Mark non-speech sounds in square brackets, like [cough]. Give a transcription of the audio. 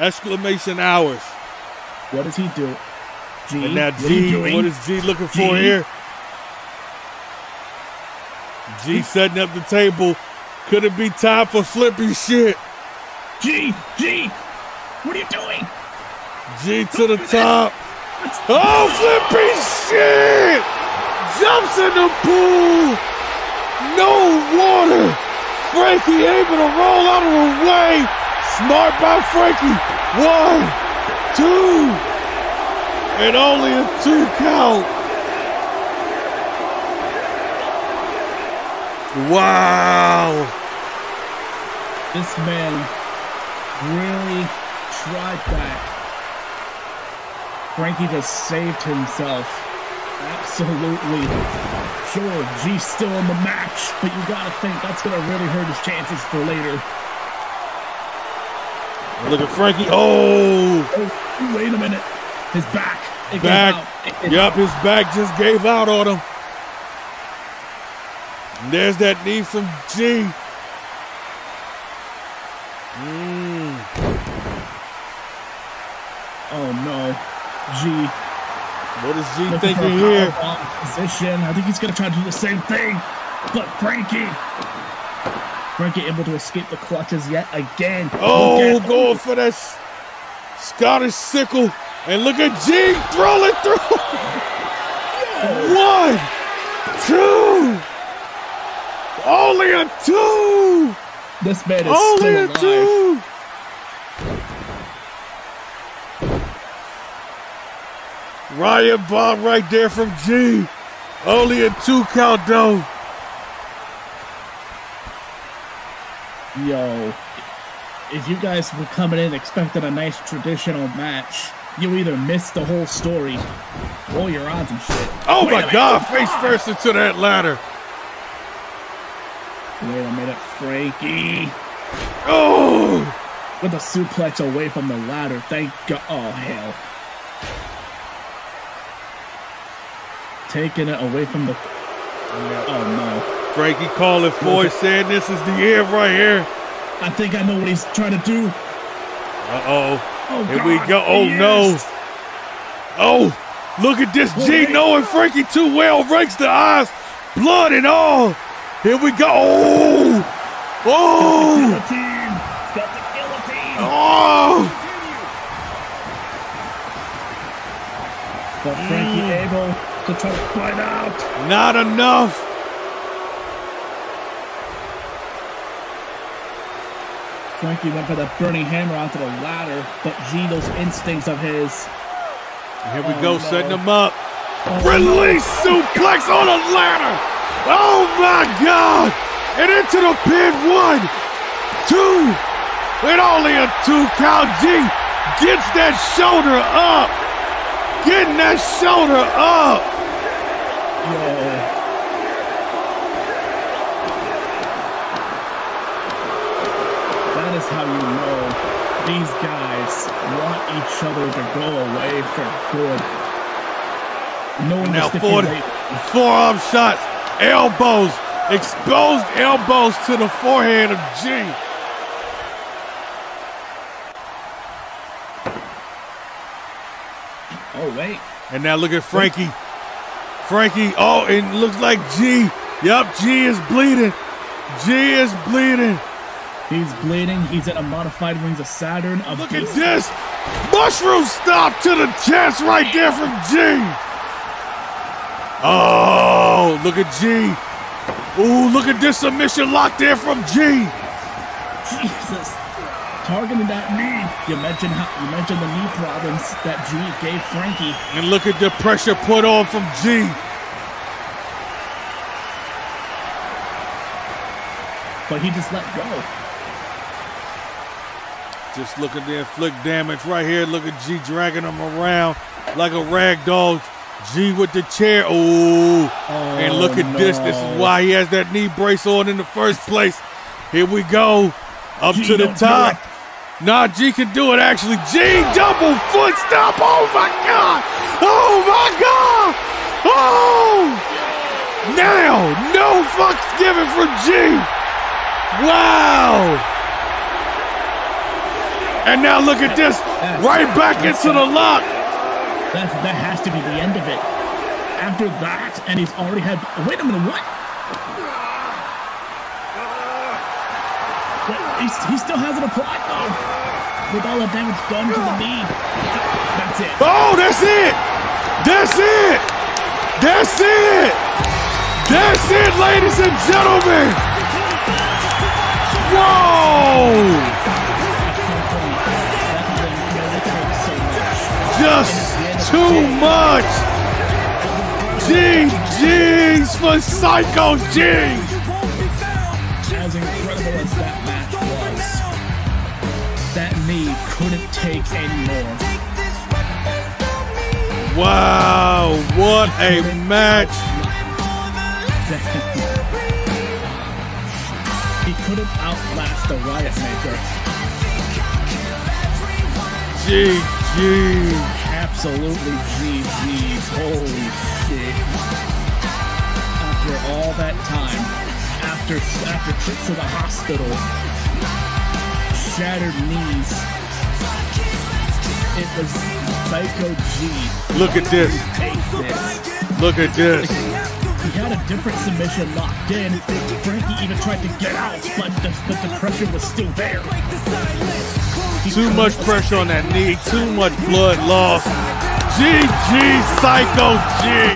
Exclamation hours. What does he do? G. And now G, what is G looking for G? here? G setting up the table. Could it be time for flippy shit? G. G. What are you doing? G to the top. Oh, flippy shit! Jumps in the pool. No water. Frankie able to roll out of the way. Smart by Frankie. One, two, and only a two count. Wow. This man really tried that. Frankie just saved himself. Absolutely. Sure, G's still in the match, but you gotta think that's gonna really hurt his chances for later. Look at Frankie. Oh, Oh, wait a minute. His back. It back. Yup, his back just gave out on him. And there's that knee from G. Mm. Oh no. G What is G looking thinking here? position. I think he's gonna try to do the same thing. But Frankie. Frankie able to escape the clutches yet again. Oh, at- going for that Scottish sickle. And look at G throwing through. [laughs] One, two. Only a two. This man is Only still a alive. two. Riot bomb right there from G. Only a two count though. Yo, if you guys were coming in expecting a nice traditional match, you either missed the whole story or you're on some shit. Oh Wait my. God! Face first into that ladder. Wait a minute, Frankie. Oh, With a suplex away from the ladder. Thank God. Oh, hell. Taking it away from the. Oh, oh Frankie calling for it, saying this is the end right here. I think I know what he's trying to do. Uh oh. Oh, Here God, we go. Oh no. is. Oh, look at this G Wait. knowing Frankie too well, rakes the eyes, blood and all. Here we go. Oh, oh, Guillotine. Got the guillotine. oh. But Frankie Mm. able to try to fight out. Not enough. Frankie went for the burning hammer onto the ladder, but G, those instincts of his. Here we Oh, go, no. setting him up. Oh, Release suplex on a ladder. Oh my God. And into the pin. One, two, and only a two count. G gets that shoulder up. Getting that shoulder up. Yo. That is how you know these guys want each other to go away for good. Knowing Now forward, forearm shots, elbows, exposed elbows to the forehead of G. Oh wait, And now look at Frankie. Frankie, oh, and looks like G. Yup, G is bleeding. G is bleeding. He's bleeding. He's in a modified Rings of Saturn. A Look at this. Mushroom stop to the chest right there from G. Oh, look at G. Ooh, look at this submission lock there from G. Jesus. Targeting that knee. You mentioned how you mentioned the knee problems that G gave Frankie. And look at the pressure put on from G. But he just let go. Just looking to inflict damage right here. Look at G dragging him around like a rag doll. G with the chair. Ooh. and look at this. This is why he has that knee brace on in the first place. Here we go. Up G, to the top. Nah, G can do it actually. G double foot stop. Oh my God. Oh my God. Oh. Now, no fucks given for G. Wow. And now look at this. Right back into the lock. That, that has to be the end of it. After that, and he's already had. Wait a minute, what? He's, he still hasn't applied though. With all the damage done to the knee. That's it. Oh, that's it. That's it. That's it. That's it, ladies and gentlemen. Whoa. Just too much. GG's for Psycho G. As incredible as that match was, that knee couldn't take anymore. Wow, what a match. [laughs] he couldn't outlast the Riot Maker. GG. Absolutely GG's. Holy shit. After all that time, after after trips to the hospital, shattered knees, it was Psycho G. Look at this. Look at this. He had a different submission locked in. Frankie even tried to get out, but the, but the pressure was still there. He Too much pressure on that knee. Too much blood loss. GG Psycho G.